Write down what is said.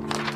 you